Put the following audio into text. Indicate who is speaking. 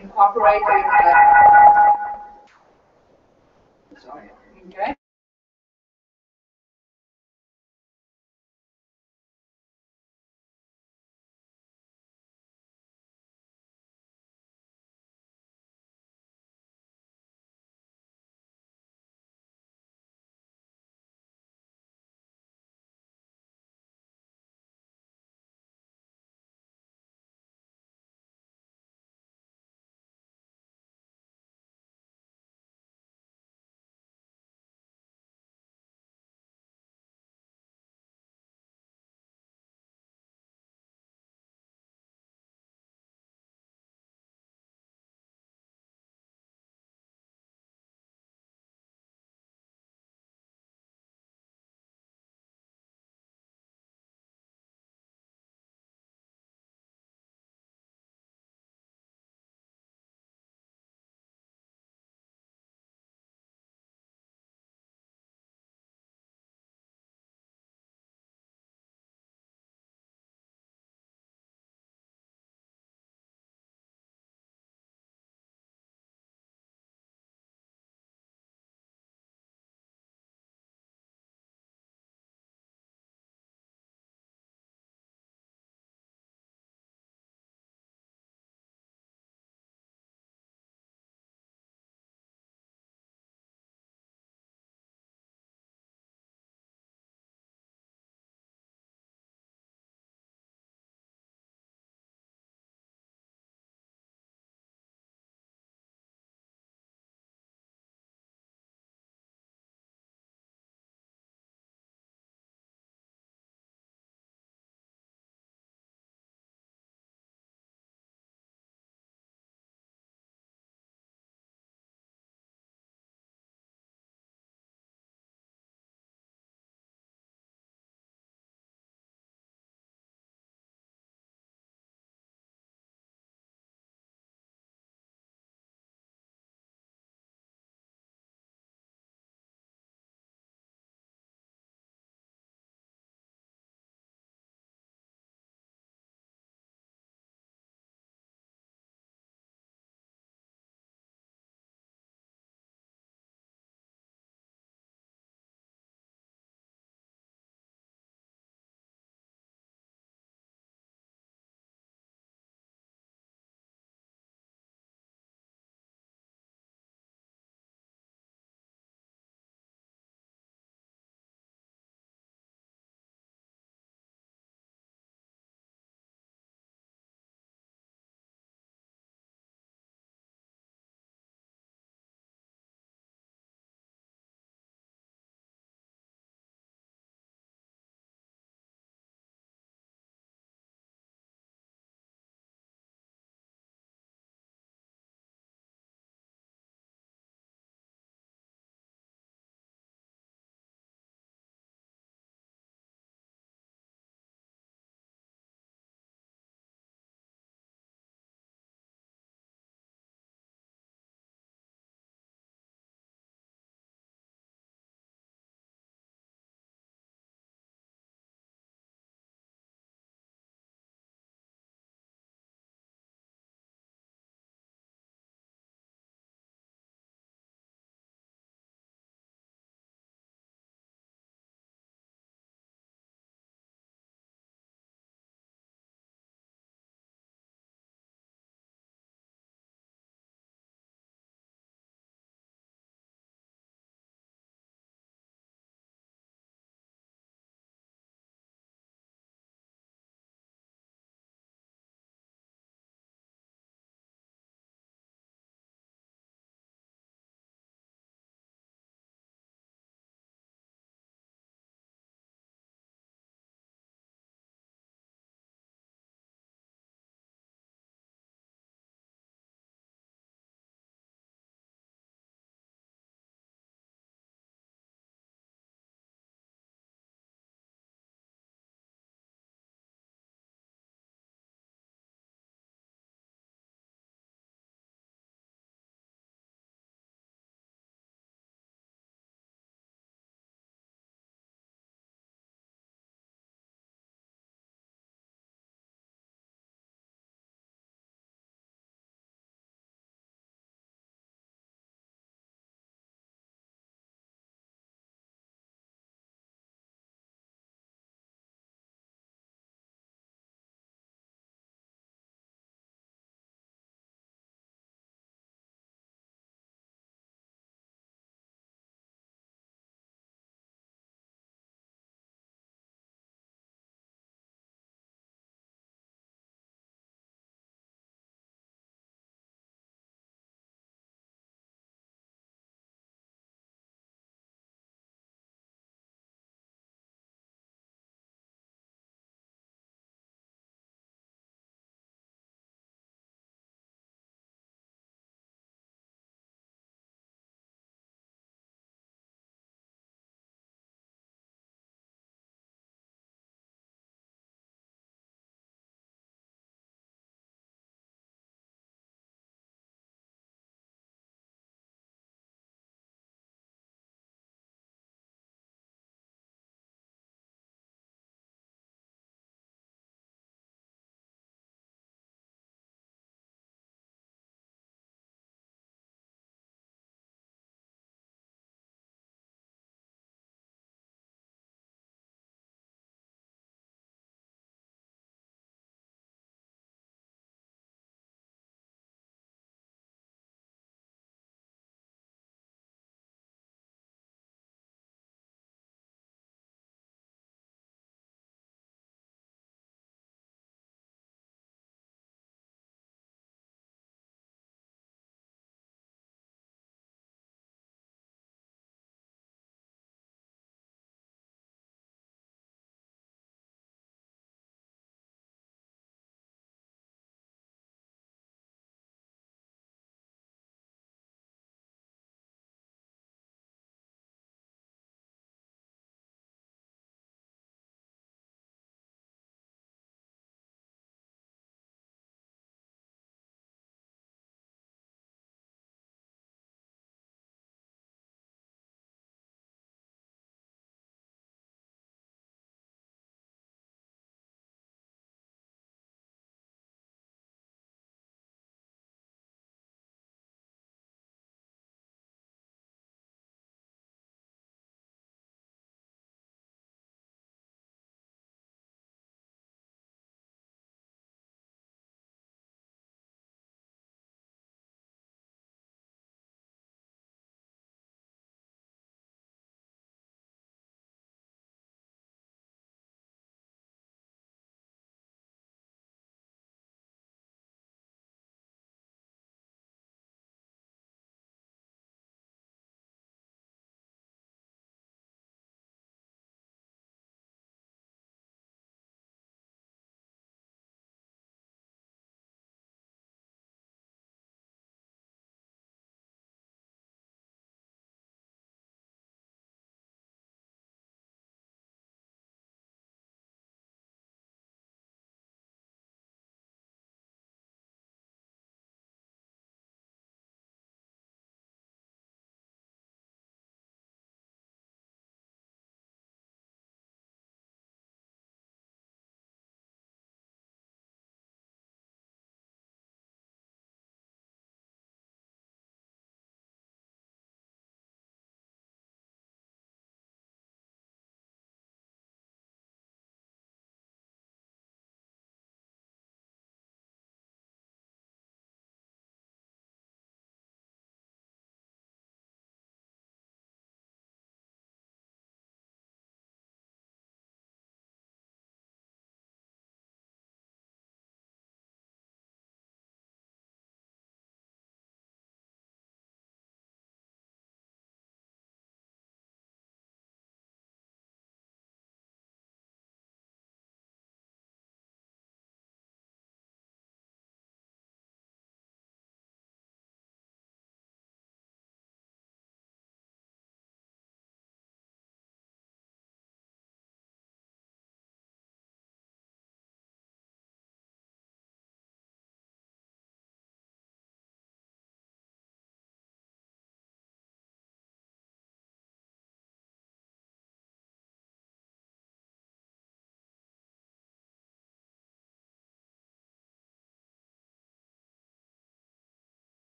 Speaker 1: incorporated. Uh, sorry. Okay.